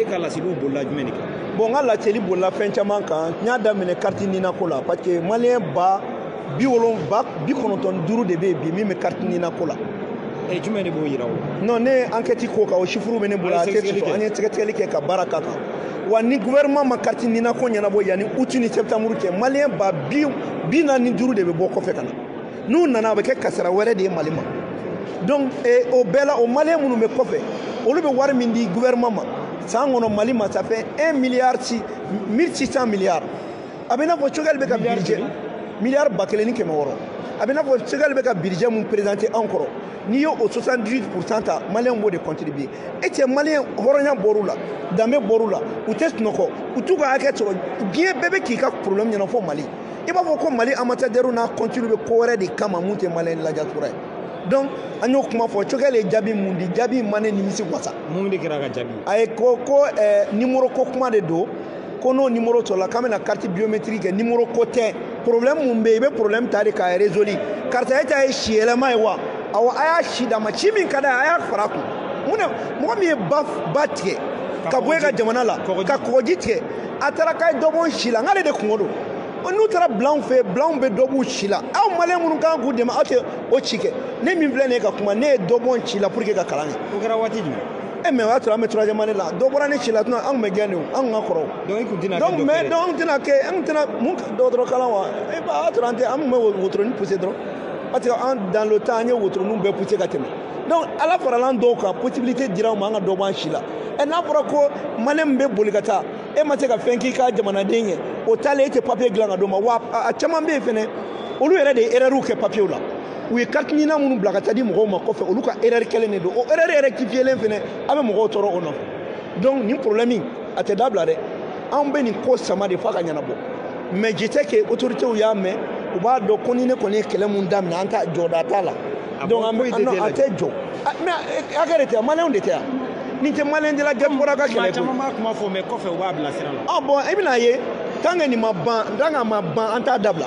e ka laseliw bolila jumɛn de kan bɔn n ka laseli bolila fɛn caman kan n y'a daminɛ kariti nina ko la parce que maliyɛn ba bi wolonwula bi kɔnɔntɔn duuru de bɛ yen bi min bɛ kariti nina ko la e jumɛn de b'o yira o non ne ye ankɛti ko kan o sifuru bɛ ne bolo a tɛ sɔrɔ an ye sɛgɛsɛgɛli kɛ ka baara ka kan wa ni gouvernement ma kariti nina ko ɲɛnabɔ yanni uti ni septembre cɛ maliyɛn ba bi bi naani ni duuru de bɛ bɔ kɔfɛ ka na n'u nana o bɛ kɛ kasara wɛrɛ de ye mali ma donc eh, o bɛɛ la o maliyɛn minnu bɛ kɔfɛ olu bɛ wari min di gouvernement ma san kɔnɔ mali ma ça fait 1 milliard 1600 milliards a bɛ i n'a fɔ cogɛli bɛ ka budget miliyari ba kelen ni kɛmɛ wɔɔrɔ a bɛ i n'a fɔ segali bɛ ka birijɛ mun perezante anw kɔrɔ n'i y'o o 78 pourcent ta maliyɛnw b'o de contribuer e cɛ maliyɛn hɔrɔnya bɔr'u la danbe bɔr'u la u tɛ sunɔgɔ u t'u ka hakɛ sɔrɔ diɲɛ bɛɛ bɛ k'i ka problème ɲɛnafɔ mali i b'a fɔ ko mali amatadɛriw n'a kɔntulu bɛ ko wɛrɛ de kama mun tɛ maliyɛn lajatura ye donc an y'o kuma fɔ cokɛ le jaabi mun di jaabi ma ne nimisi wasa mun de kɛra ka jaabi a ye ko ko eh, nimoro ko kuma de don ko n'o nimoro sɔrɔla k'an bɛna carte biométrie kɛ nimoro ko tɛ problème mun bɛ yen i bɛ problème ta de k'a résolue karisa e ta ye si yɛlɛma ye wa awɔ a y'a si d'a ma ci min ka d'a ye a y'a fara a kun mun na mɔgɔ min ye ba ba tigɛ ka bɔ e ka jamana la ka kɔgɔji tigɛ a taara k'a ye dɔ bɔ n si la n k'ale de kungo don n'u taara bilanw fɛ bilanw bɛ dɔ b'u ci la aw maliyɛn minnu kan k'u dɛmɛ aw tɛ o ci kɛ ne min filɛ nin ye ka kuma ne ye dɔ bɔ n ci la pour que ka kalan kɛ o kɛra waati jumɛn e mɛ o y'a sɔrɔ an bɛ troisième année la dɔ bɔra ne ci la tuma an tun bɛ gɛn de o an tun ka kɔrɔ donc i tun tɛna donc mais donc an tɛna kɛ an tɛna mun dɔgɔtɔrɔ kalan wa e ba a y'a sɔrɔ an tɛ an tun bɛ wotoroni pousser dɔrɔn parce que an dans le temps an ye wotoroniw bɛɛ pousser ka tɛmɛ donc ala faralan dɔw kan possibilité dira u ma an ka dɔ b'an si la ɛ n'a fɔra ko maliyɛn min bɛ boli ka taa e ma se ka fɛn k'i ka jamanaden ye o taalen e tɛ papiye dilan ka d'o ma wa a caman bɛ yen fɛnɛ olu yɛrɛ de ye erɛriw kɛ papiyew la u ye carte ɲinan minnu bila ka taa di mɔgɔw ma kɔfɛ olu ka erɛri kɛlen de don o erɛri rectifielen fɛnɛ a bɛ mɔgɔw tɔɔrɔ o nɔfɛ donc nin problème a tɛ dabila dɛ anw bɛ nin ko sama de f'a ka ɲɛnabɔ mɛ je tɛ ke autoritéw y'a mɛn u b'a dɔn ko ni ne kɔni ye kɛlɛ mun daminɛ an ta jɔda t'a la donc an bɛ non a tɛ jɔ mɛ hakɛ de tɛ maliyɛnw de tɛ yan nin tɛ maliyɛn dela gɛn bɔra ka kɛlɛ caman b'a kuma fɔ mɛ kɔfɛ u b'a bilasira la ah bon i bɛna ye tant que nin ma ban tant que a ma ban an t'a dabila